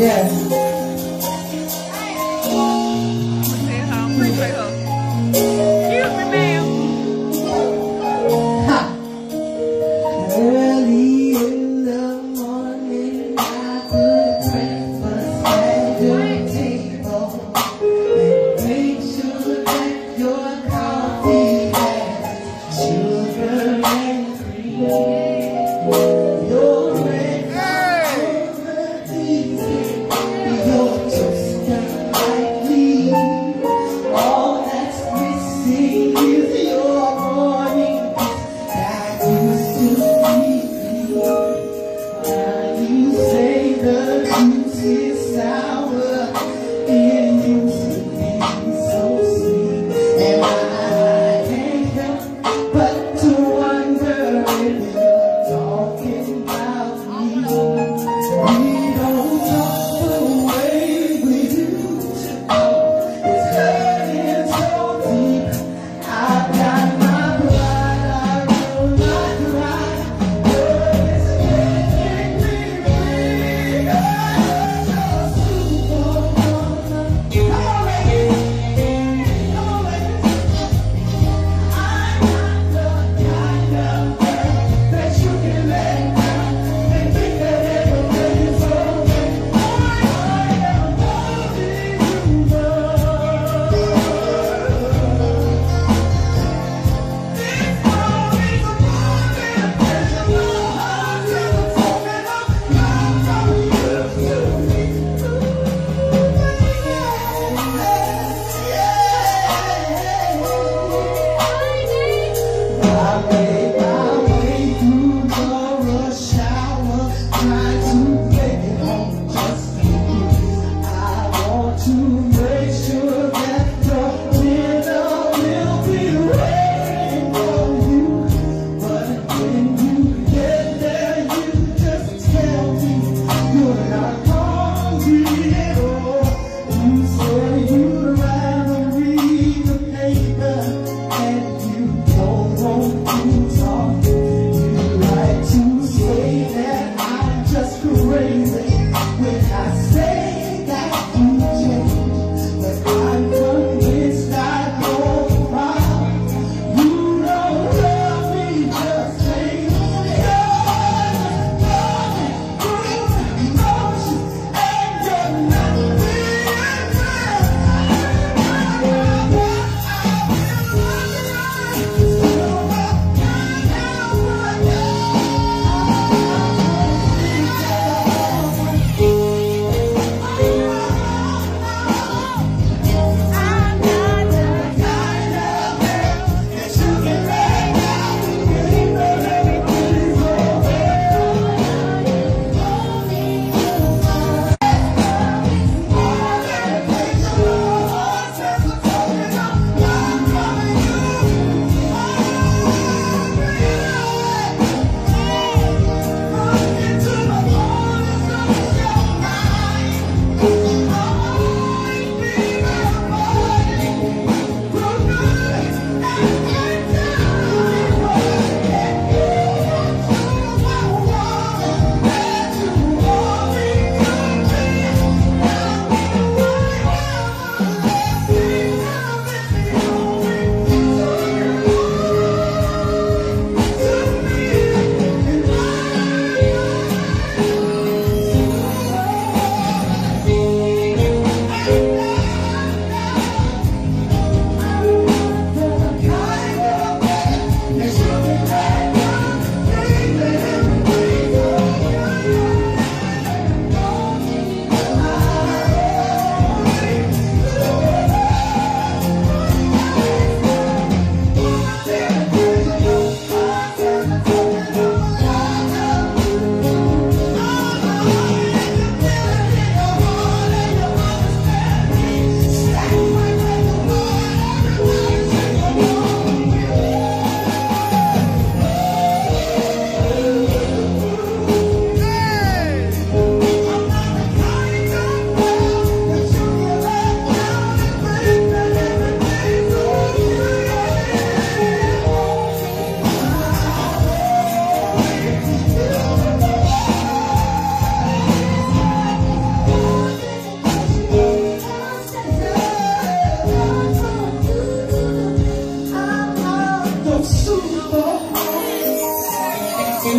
Yeah. Early in the morning, I breakfast at table make sure that your coffee sugar and cream.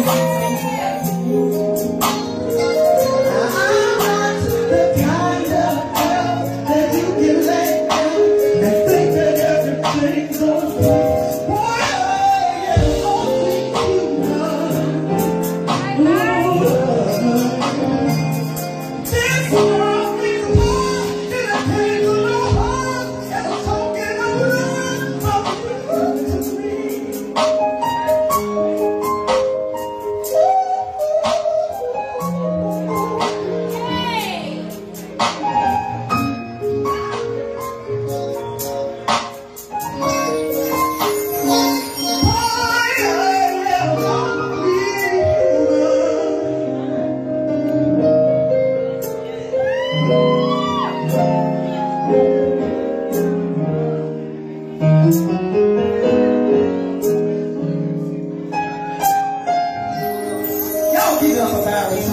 Give it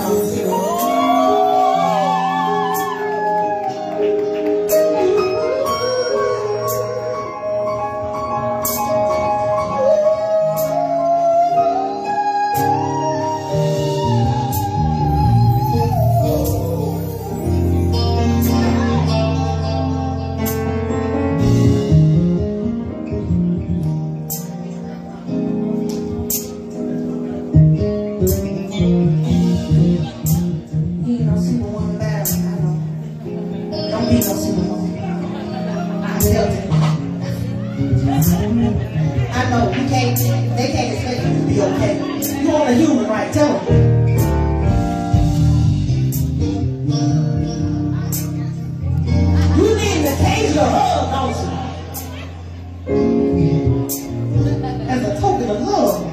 okay. You want a human, right? Tell them. You need hug, don't you? As a token of love